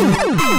Woo!